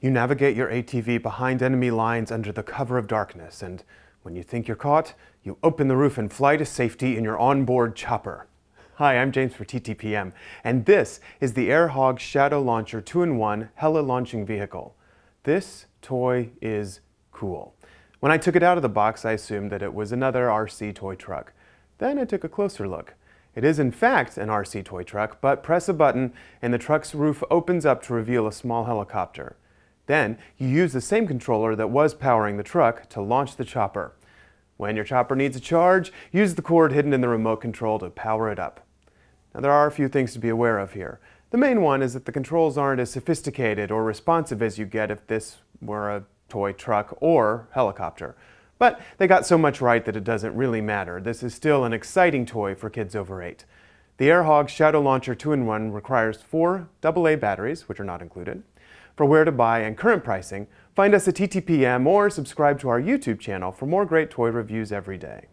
You navigate your ATV behind enemy lines under the cover of darkness, and when you think you're caught, you open the roof and fly to safety in your onboard chopper. Hi, I'm James for TTPM, and this is the Air Hogs Shadow Launcher 2-in-1 Heli Launching Vehicle. This toy is cool. When I took it out of the box, I assumed that it was another RC toy truck. Then I took a closer look. It is in fact an RC toy truck, but press a button and the truck's roof opens up to reveal a small helicopter. Then you use the same controller that was powering the truck to launch the chopper. When your chopper needs a charge, use the cord hidden in the remote control to power it up. Now there are a few things to be aware of here. The main one is that the controls aren't as sophisticated or responsive as you get if this were a toy truck or helicopter. But they got so much right that it doesn't really matter. This is still an exciting toy for kids over 8. The Air Hogs Shadow Launcher 2-in-1 requires four AA batteries, which are not included, for where to buy and current pricing, find us at TTPM or subscribe to our YouTube channel for more great toy reviews every day.